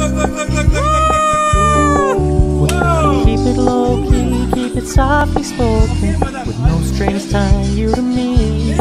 Keep it low key, keep it softly spoken, with no strings tying you to me.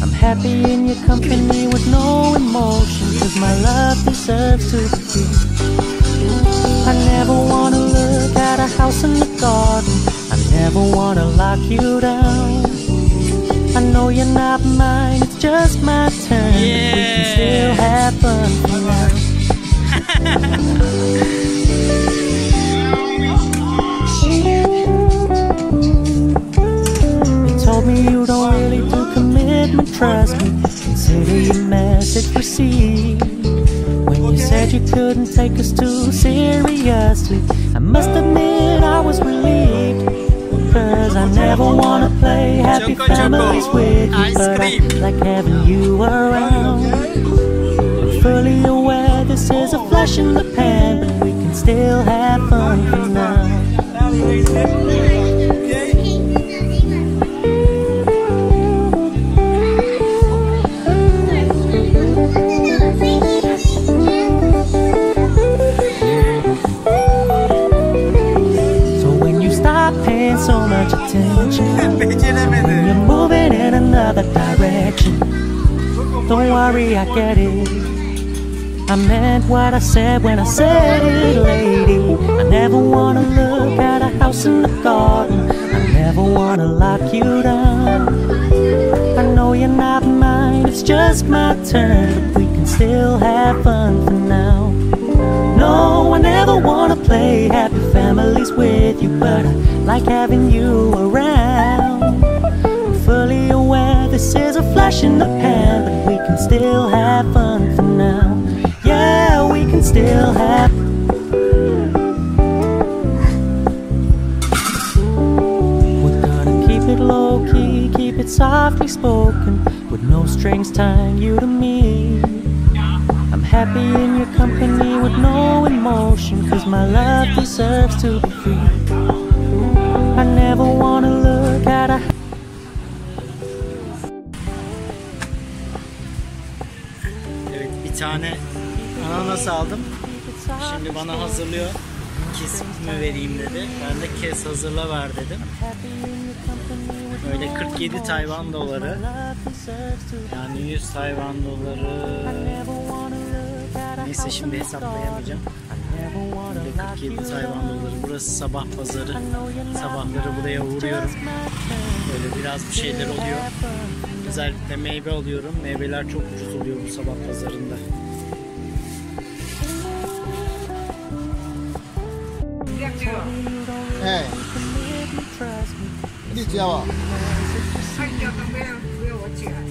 I'm happy in your company with no emotion, cause my love deserves to be. I never wanna look at a house in the garden, I never wanna lock you down. I know you're not mine, it's just my turn. but We can still have fun. You told me you don't really do commitment, trust me. Consider your message received. When you said you couldn't take us too seriously, I must admit I was relieved. Cause I never wanna play happy families with you, but I like having you around. Fully aware this is a flash in the pan, but we can still have fun for now. So when you stop paying so much attention, Beceremedi. you're moving in another direction. Don't worry, I get it. I meant what I said when I said it, lady. I never wanna look at a house in the garden. I never wanna lock you down. I know you're not mine, it's just my turn. But we can still have fun for now. No, I never wanna play happy families with you, but I like having you around. I'm fully aware this is a flash in the pan, but we can still have fun no strings tying you to me. I'm happy in your company with no emotion, cause my love deserves to be free. I never wanna look at a Evet bir tane ananas aldım. Şimdi bana hazırlıyor. Kesip mi vereyim dedi. Ben de kes hazırla ver dedim. Böyle 47 Tayvan doları. Yani 100 Tayvan doları. Neyse şimdi hesaplayamayacağım. Böyle 47 Tayvan doları. Burası sabah pazarı. Sabahları buraya uğruyorum. Böyle biraz bir şeyler oluyor. Özellikle meyve alıyorum. Meyveler çok ucuz oluyor bu sabah pazarında. Eh, ni 知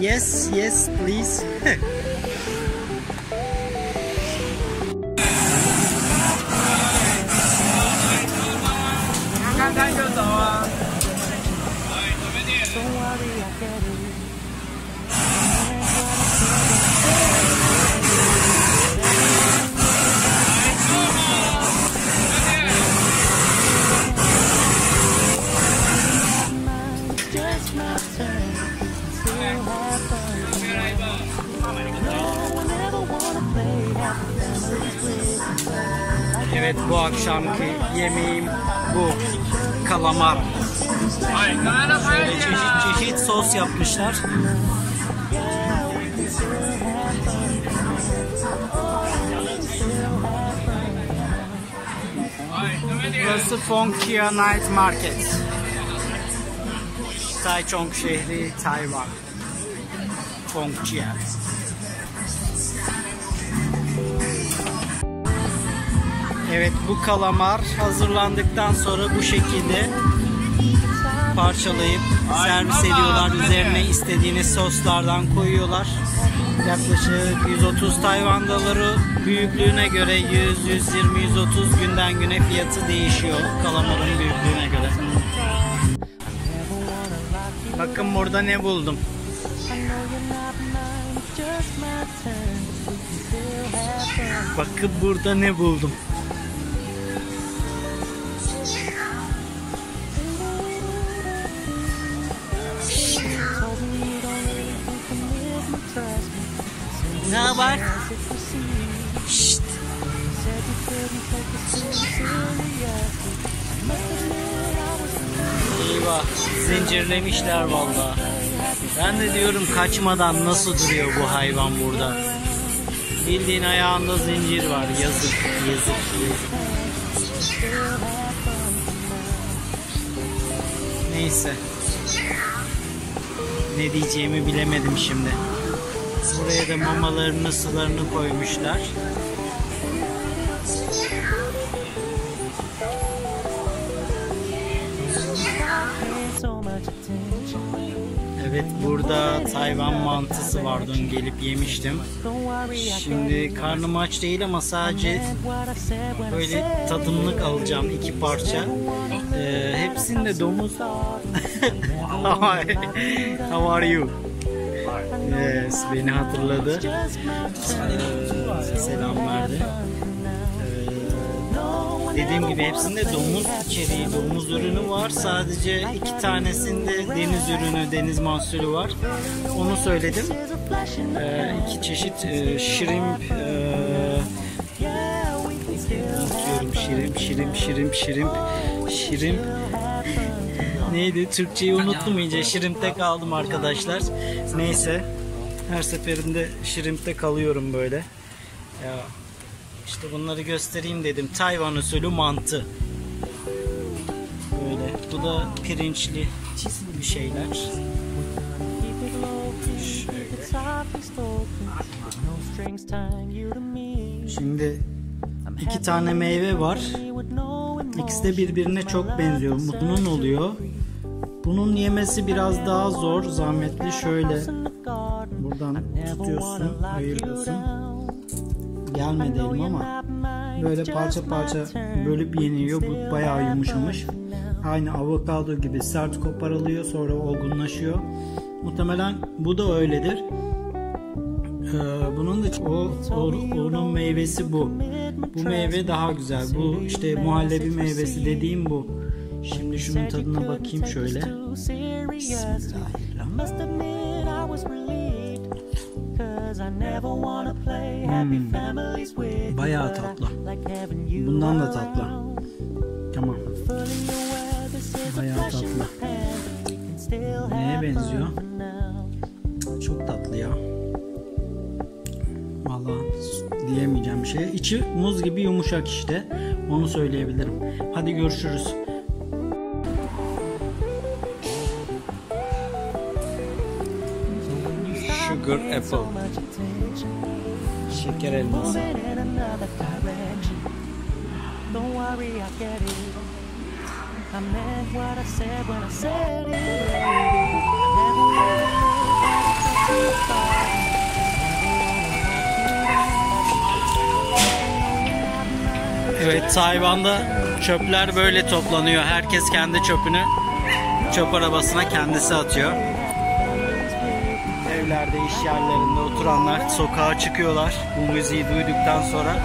Yes, yes, please. akşamki yemeğim bu. Kalamar. Böyle çeşit çeşit sos yapmışlar. Burası Fongchia Night Market. Taichung şehri, Tayvan. Fongchia. Evet bu kalamar hazırlandıktan sonra bu şekilde parçalayıp servis ediyorlar. Üzerine istediğiniz soslardan koyuyorlar. Yaklaşık 130 Tayvan doları büyüklüğüne göre 100, 120, 130 günden güne fiyatı değişiyor kalamarın büyüklüğüne göre. Bakın burada ne buldum. Bakın burada ne buldum. Şşt. Eyvah, zincirlemişler valla. Ben de diyorum kaçmadan nasıl duruyor bu hayvan burada. Bildiğin ayağında zincir var. Yazık, yazık, yazık. Neyse. Ne diyeceğimi bilemedim şimdi. Buraya da mamalarını, sularını koymuşlar. Evet burada Tayvan mantısı var dün gelip yemiştim. Şimdi karnım aç değil ama sadece böyle tadımlık alacağım iki parça. Ee, hepsinde domuz. How are you? Yes, beni hatırladı. Ee, selam verdi. Ee, dediğim gibi hepsinde domuz içeriği, domuz ürünü var. Sadece iki tanesinde deniz ürünü, deniz mahsulü var. Onu söyledim. Ee, iki çeşit e, shrimp, e, unutuyorum şirim, şirim, şirim, şirim, şirim. Neydi? Türkçeyi unuttum iyice. Şirimp'te kaldım arkadaşlar. Neyse. Her seferinde şirimpte kalıyorum böyle. Ya işte bunları göstereyim dedim. Tayvan usulü mantı. Böyle. Bu da pirinçli bir şeyler. Şimdi iki tane meyve var. İkisi de birbirine çok benziyor. Bunun oluyor. Bunun yemesi biraz daha zor, zahmetli. Şöyle buradan tutuyorsun, ayırıyorsun. Gelmedi elim ama böyle parça parça bölüp yeniyor. Bu bayağı yumuşamış. Aynı avokado gibi sert koparılıyor sonra olgunlaşıyor. Muhtemelen bu da öyledir. Ee, bunun da o, o onun meyvesi bu. Bu meyve daha güzel. Bu işte muhallebi meyvesi dediğim bu. Şimdi şunun tadına bakayım şöyle. Hmm. Bayağı tatlı. Bundan da tatlı. Tamam. Bayağı tatlı. Neye benziyor? Çok tatlı ya. Vallahi diyemeyeceğim bir şey. İçi muz gibi yumuşak işte. Onu söyleyebilirim. Hadi görüşürüz. Sugar apple. Şeker elması. Evet Tayvan'da çöpler böyle toplanıyor. Herkes kendi çöpünü çöp arabasına kendisi atıyor. Evlerde, iş yerlerinde oturanlar sokağa çıkıyorlar bu müziği duyduktan sonra.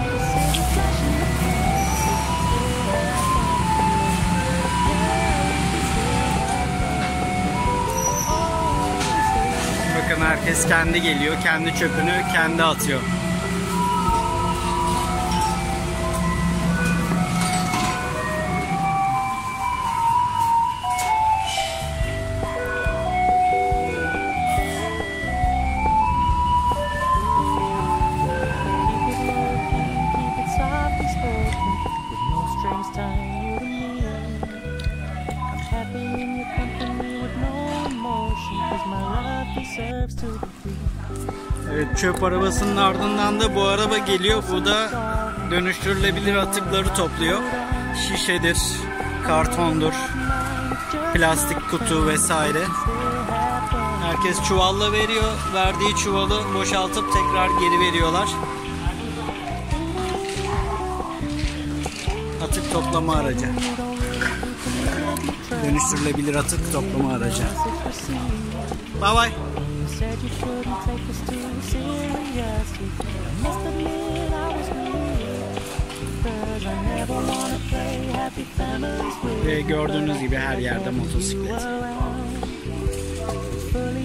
Bakın herkes kendi geliyor, kendi çöpünü kendi atıyor. Çöp arabasının ardından da bu araba geliyor. Bu da dönüştürülebilir atıkları topluyor. Şişedir, kartondur, plastik kutu vesaire. Herkes çuvalla veriyor. Verdiği çuvalı boşaltıp tekrar geri veriyorlar. Atık toplama aracı. Dönüştürülebilir atık toplama aracı. Bye bye. Said you shouldn't take this too seriously. I must admit I was weird. Cause I never wanna play happy families with Ve gördüğünüz gibi her yerde motosiklet.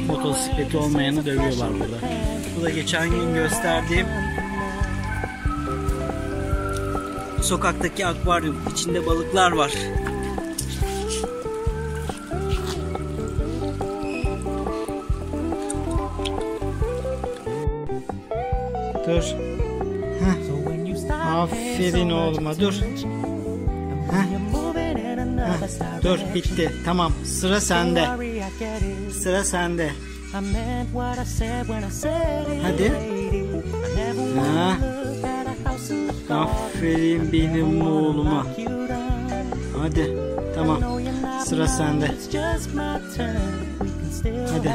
Motosikleti olmayanı dövüyorlar burada. Bu da geçen gün gösterdiğim sokaktaki akvaryum. İçinde balıklar var. Dur. Stop Aferin oğluma dur. in another Dur bitti. Tamam sıra sende. Sıra sende. Hadi. Ha. Aferin benim oğluma. Hadi. Tamam. Sıra sende. Hadi.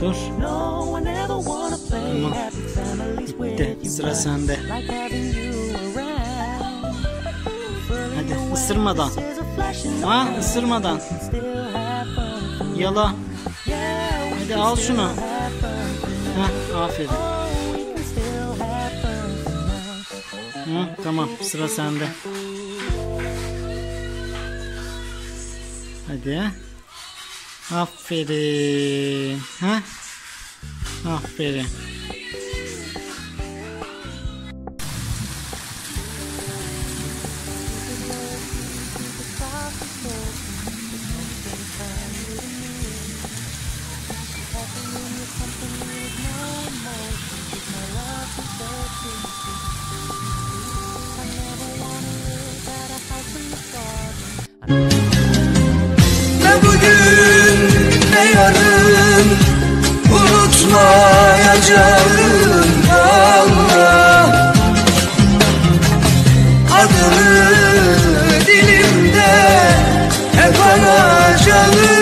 Dur. Tamam. Bitti. Sıra sende. Hadi, ısırmadan. Ha ısırmadan. Yala. Hadi al şunu. Heh, aferin. Hı, tamam sıra sende. Hadi. Aferin. Ha? Aferin. Unutmayacağım Allah Adını dilimde hep anacağım